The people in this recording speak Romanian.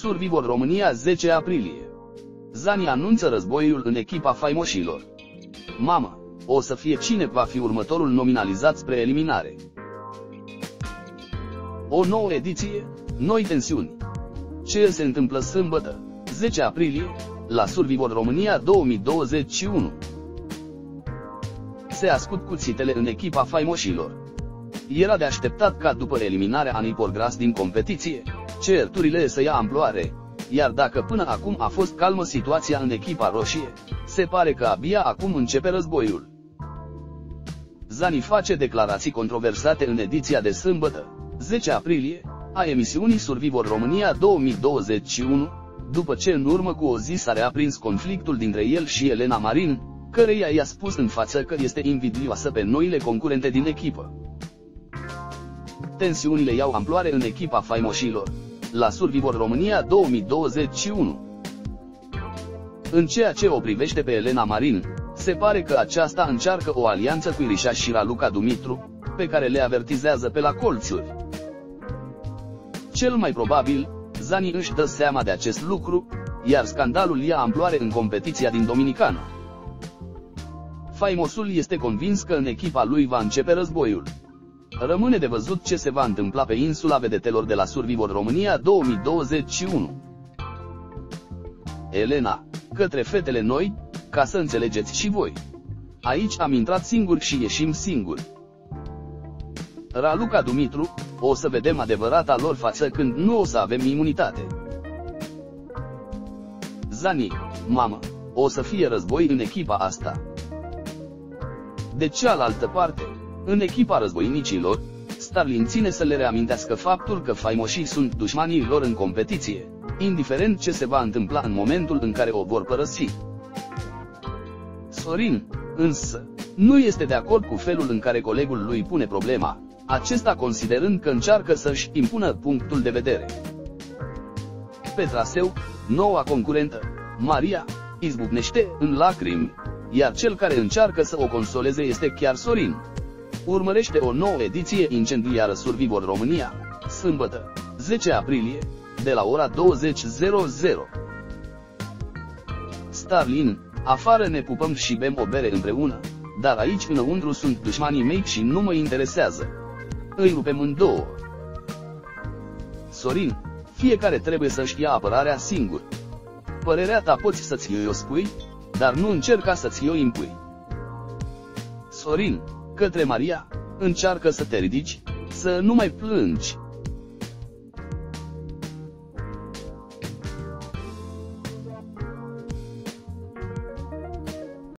Survivor România 10 aprilie. Zani anunță războiul în echipa faimoșilor. Mamă, o să fie cine va fi următorul nominalizat spre eliminare. O nouă ediție, noi tensiuni. Ce se întâmplă sâmbătă, 10 aprilie, la Survivor România 2021? Se ascult cuțitele în echipa faimoșilor. Era de așteptat ca după eliminarea Ani Porgras din competiție, certurile să ia amploare, iar dacă până acum a fost calmă situația în echipa roșie, se pare că abia acum începe războiul. Zani face declarații controversate în ediția de sâmbătă, 10 aprilie, a emisiunii Survivor România 2021, după ce în urmă cu o zi s-a reaprins conflictul dintre el și Elena Marin, căreia i-a spus în față că este invidioasă pe noile concurente din echipă. Tensiunile iau amploare în echipa faimoșilor, la Survivor România 2021. În ceea ce o privește pe Elena Marin, se pare că aceasta încearcă o alianță cu Irișa și Raluca Dumitru, pe care le avertizează pe la colțuri. Cel mai probabil, Zani își dă seama de acest lucru, iar scandalul ia amploare în competiția din Dominicană. Faimosul este convins că în echipa lui va începe războiul. Rămâne de văzut ce se va întâmpla pe insula vedetelor de la Survivor România 2021. Elena, către fetele noi, ca să înțelegeți și voi. Aici am intrat singur și ieșim singur. Raluca Dumitru, o să vedem adevărata lor față când nu o să avem imunitate. Zani, mamă, o să fie război în echipa asta. De cealaltă parte, în echipa războinicilor, Starlin ține să le reamintească faptul că faimoșii sunt dușmanii lor în competiție, indiferent ce se va întâmpla în momentul în care o vor părăsi. Sorin, însă, nu este de acord cu felul în care colegul lui pune problema, acesta considerând că încearcă să-și impună punctul de vedere. Pe traseu, noua concurentă, Maria, izbucnește în lacrimi, iar cel care încearcă să o consoleze este chiar Sorin. Urmărește o nouă ediție incendiară Survivor România, sâmbătă, 10 aprilie, de la ora 20.00. Starlin, afară ne pupăm și bem o bere împreună, dar aici înăuntru sunt dușmanii mei și nu mă interesează. Îi rupem în două. Sorin, fiecare trebuie să-și ia apărarea singur. Părerea ta poți să-ți o spui, dar nu încerca să-ți o impui. Sorin, către Maria, încearcă să te ridici, să nu mai plângi.